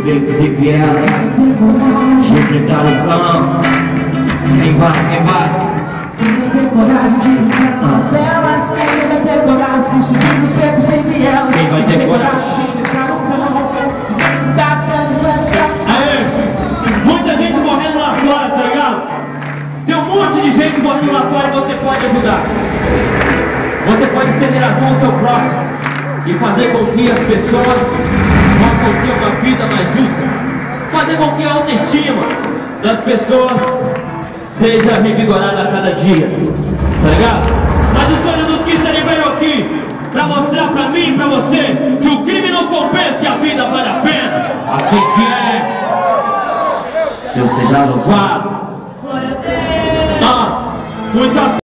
Sujeitos e vielas Sujeitar o cão Quem vai, quem vai Quem tem coragem de ir monte de gente morrendo lá fora e você pode ajudar. Você pode estender as mãos ao seu próximo e fazer com que as pessoas possam ter uma vida mais justa. Fazer com que a autoestima das pessoas seja revigorada a cada dia. Tá ligado? Mas o sonho dos Kiss ele veio aqui para mostrar para mim e para você que o crime não compensa e a vida vale a pena. Assim que é. Deus seja louvado without